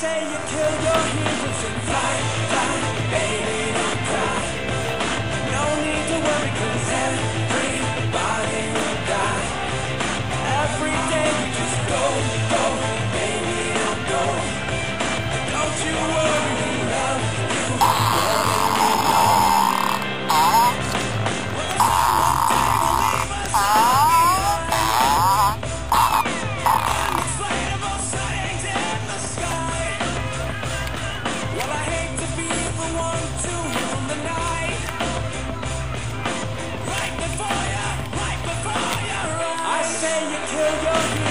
say Philadelphia.